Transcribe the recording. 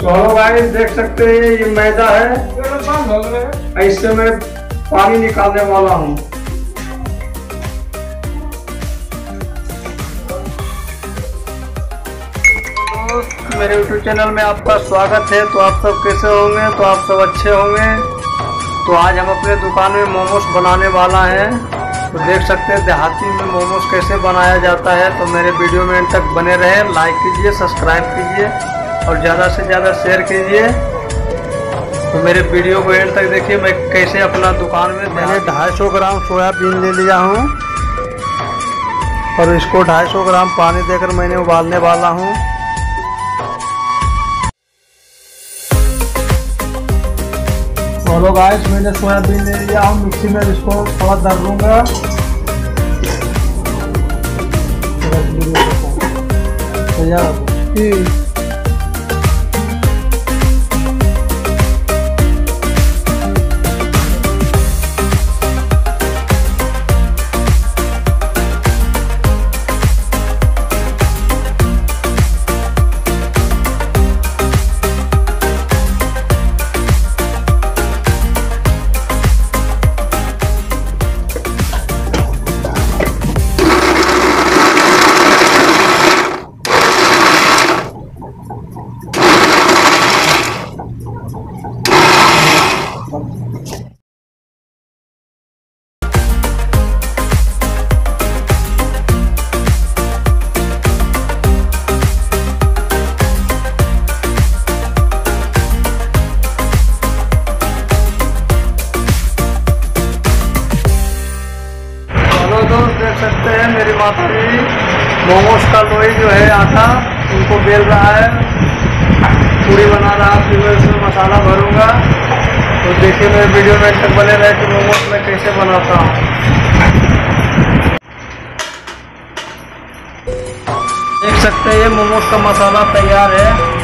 तो hello guys देख सकते हैं ये मैदा है। इससे मैं पानी निकालने वाला हूँ। मेरे यूट्यूब चैनल में आपका स्वागत है। तो आप सब कैसे होंगे? तो आप सब अच्छे होंगे। तो आज हम अपने दुकान में मोमोस बनाने वाला है। तो देख सकते हैं देहाती में मोमोज कैसे बनाया जाता है। तो मेरे वीडियो में तक बने रहे। लाइक कीजिए सब्सक्राइब कीजिए। और ज़्यादा से ज़्यादा शेयर कीजिए। तो मेरे वीडियो को एंड तक देखिए, मैं कैसे अपना दुकान में मैंने 250 ग्राम सोयाबीन ले लिया हूँ। और इसको 250 ग्राम पानी देकर मैंने उबालने वाला हूँ। हेलो गाइस मैंने सोयाबीन ले लिया हूँ, मिक्सी में इसको थोड़ा दर लूँगा तैयार माता जी मोमोज का लोई जो है आटा उनको बेल रहा है पूरी बना रहा है फिर मैं इसमें मसाला तो देखिए, मेरे वीडियो में तक बने रहे कि मोमोज मैं कैसे बनाता हूँ। देख सकते हैं, ये मोमोज का मसाला तैयार है।